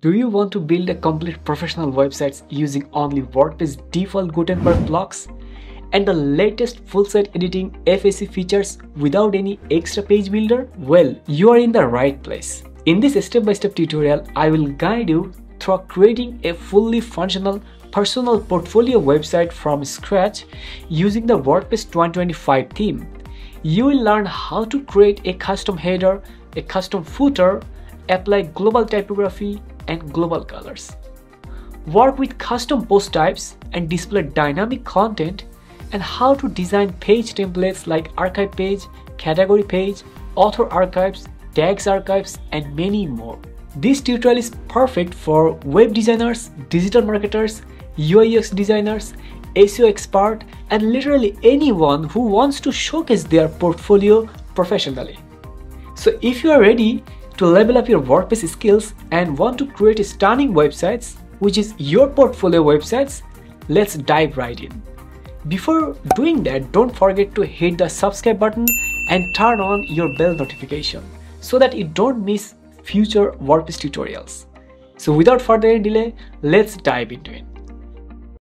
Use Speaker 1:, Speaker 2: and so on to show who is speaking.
Speaker 1: Do you want to build a complete professional website using only WordPress default Gutenberg blocks and the latest full site editing FSE features without any extra page builder? Well, you are in the right place. In this step-by-step -step tutorial, I will guide you through creating a fully functional personal portfolio website from scratch using the WordPress 2025 theme. You will learn how to create a custom header, a custom footer, apply global typography, and global colors. Work with custom post types and display dynamic content and how to design page templates like archive page, category page, author archives, tags archives, and many more. This tutorial is perfect for web designers, digital marketers, UI UX designers, SEO expert, and literally anyone who wants to showcase their portfolio professionally. So if you are ready, to level up your WordPress skills and want to create stunning websites, which is your portfolio websites, let's dive right in. Before doing that, don't forget to hit the subscribe button and turn on your bell notification so that you don't miss future WordPress tutorials. So without further delay, let's dive into it.